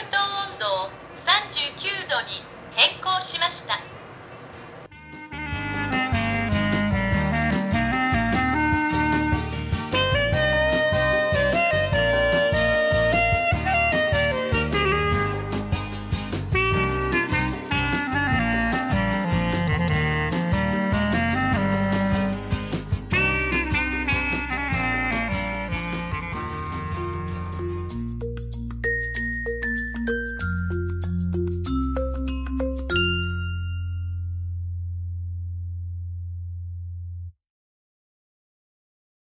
湯湯温度を39度に変更しました。